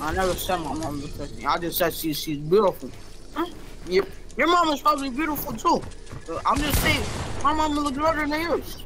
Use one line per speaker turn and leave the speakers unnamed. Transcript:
I never said my mom was ugly. I just said she, she's beautiful. Huh? Your, your mom is probably beautiful too. Uh, I'm just saying, my mom looks better than yours.